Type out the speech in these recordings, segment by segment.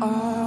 Oh.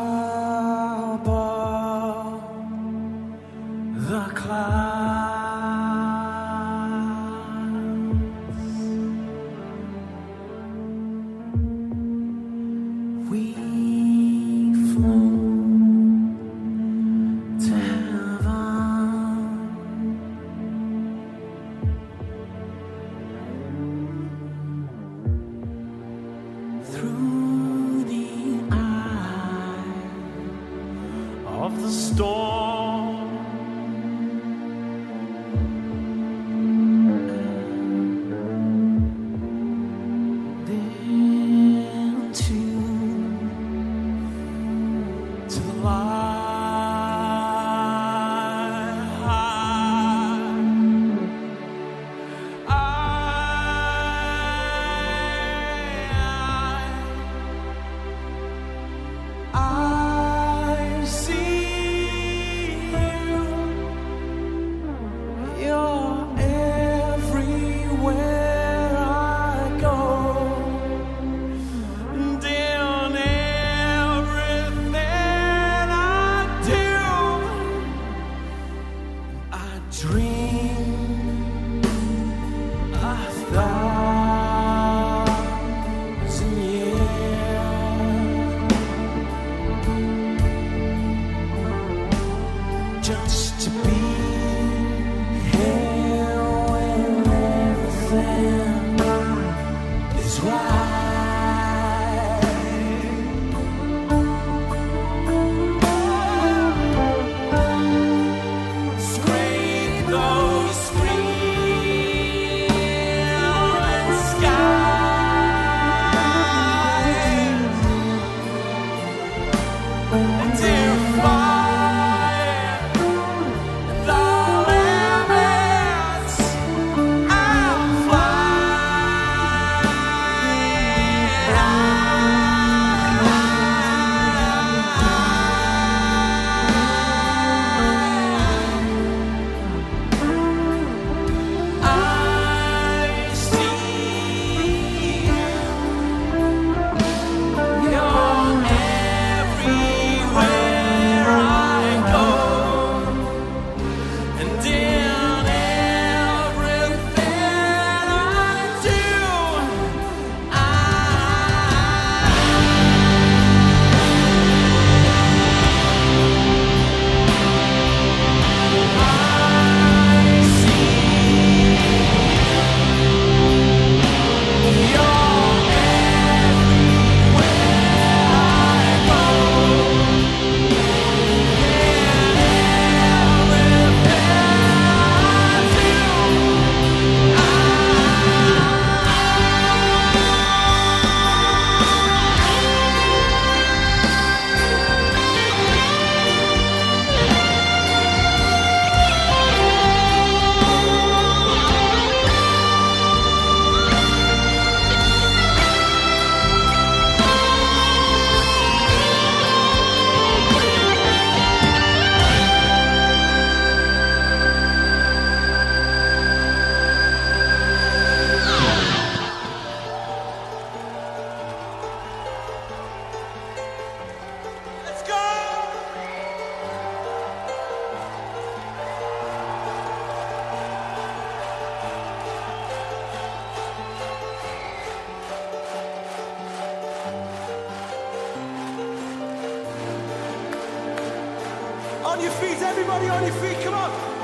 On your feet, everybody on your feet, come on.